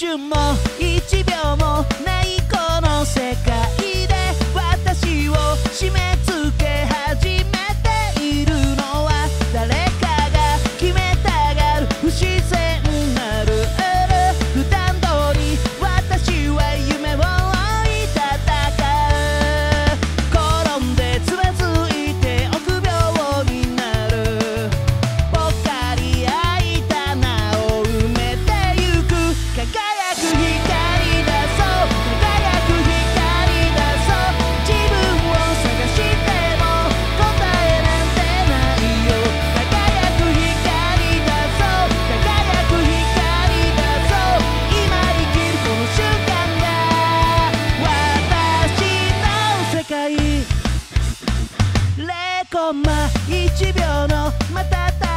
这么コンマ1秒の瞬き